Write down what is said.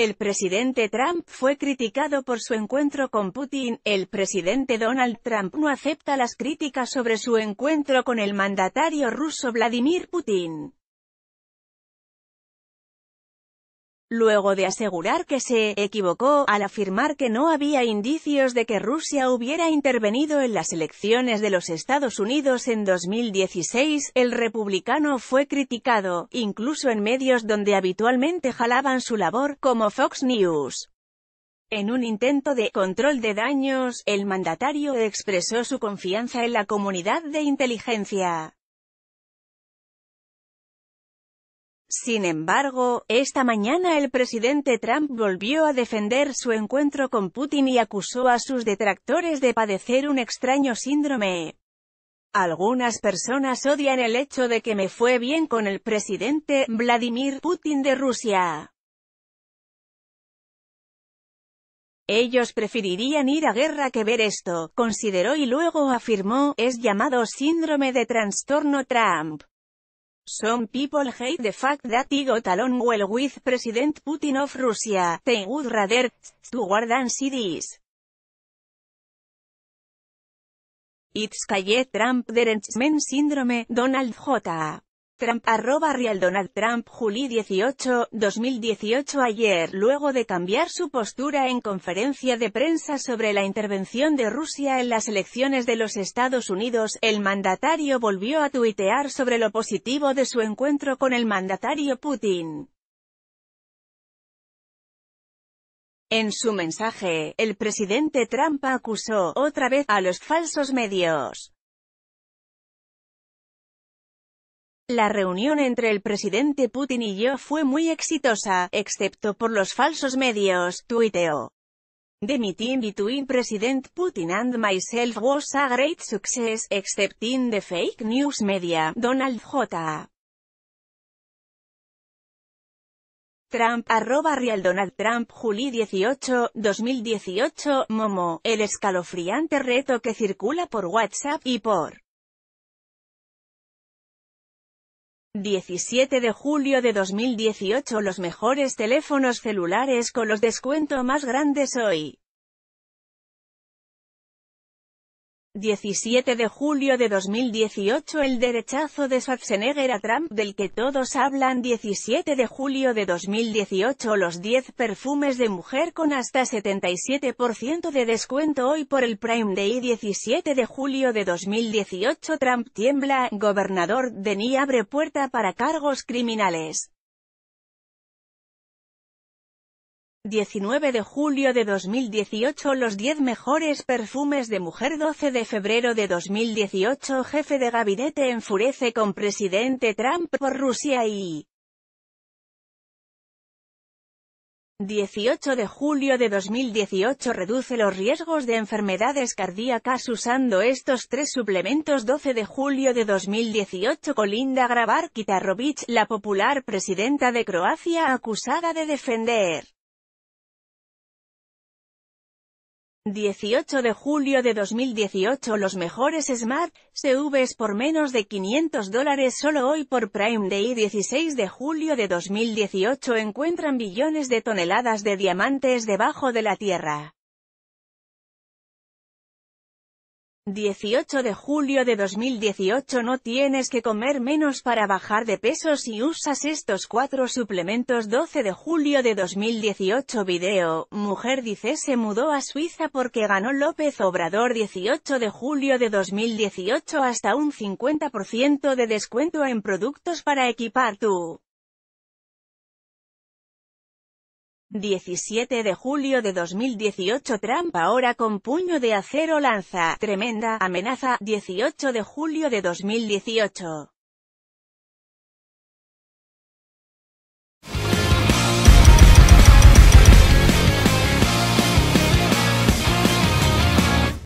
El presidente Trump fue criticado por su encuentro con Putin. El presidente Donald Trump no acepta las críticas sobre su encuentro con el mandatario ruso Vladimir Putin. Luego de asegurar que se equivocó al afirmar que no había indicios de que Rusia hubiera intervenido en las elecciones de los Estados Unidos en 2016, el republicano fue criticado, incluso en medios donde habitualmente jalaban su labor, como Fox News. En un intento de control de daños, el mandatario expresó su confianza en la comunidad de inteligencia. Sin embargo, esta mañana el presidente Trump volvió a defender su encuentro con Putin y acusó a sus detractores de padecer un extraño síndrome. Algunas personas odian el hecho de que me fue bien con el presidente Vladimir Putin de Rusia. Ellos preferirían ir a guerra que ver esto, consideró y luego afirmó, es llamado síndrome de trastorno Trump. Some people hate the fact that he got along well with President Putin of Russia. They would rather guard and see this. It's called Trump derangement syndrome, Donald J. Trump, arroba Real Donald Trump, Juli 18, 2018 Ayer, luego de cambiar su postura en conferencia de prensa sobre la intervención de Rusia en las elecciones de los Estados Unidos, el mandatario volvió a tuitear sobre lo positivo de su encuentro con el mandatario Putin. En su mensaje, el presidente Trump acusó, otra vez, a los falsos medios. La reunión entre el presidente Putin y yo fue muy exitosa, excepto por los falsos medios, tuiteó. The meeting between President Putin and myself was a great success, except in the fake news media, Donald J. Trump, arroba real Donald Trump, Juli 18, 2018, Momo, el escalofriante reto que circula por WhatsApp y por 17 de julio de 2018 Los mejores teléfonos celulares con los descuento más grandes hoy. 17 de julio de 2018 El derechazo de Schwarzenegger a Trump del que todos hablan 17 de julio de 2018 Los 10 perfumes de mujer con hasta 77% de descuento hoy por el Prime Day 17 de julio de 2018 Trump tiembla, gobernador de abre puerta para cargos criminales 19 de julio de 2018 Los 10 mejores perfumes de mujer 12 de febrero de 2018 Jefe de gabinete enfurece con presidente Trump por Rusia y 18 de julio de 2018 Reduce los riesgos de enfermedades cardíacas usando estos tres suplementos 12 de julio de 2018 Colinda Grabar Kitarovic, la popular presidenta de Croacia acusada de defender 18 de julio de 2018 Los mejores Smart CVs por menos de 500 dólares solo hoy por Prime Day 16 de julio de 2018 encuentran billones de toneladas de diamantes debajo de la tierra. 18 de julio de 2018 No tienes que comer menos para bajar de peso si usas estos cuatro suplementos. 12 de julio de 2018 Video, mujer dice se mudó a Suiza porque ganó López Obrador 18 de julio de 2018 hasta un 50% de descuento en productos para equipar tu 17 de julio de 2018 Trump ahora con puño de acero lanza tremenda amenaza 18 de julio de 2018